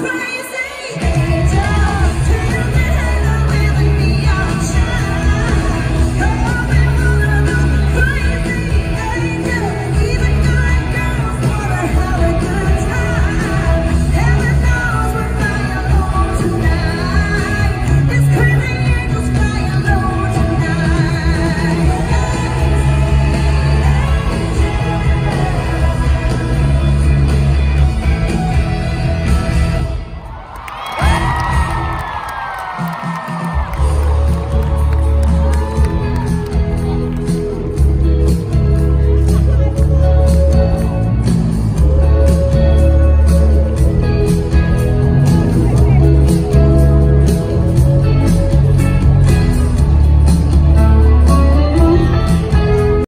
praise.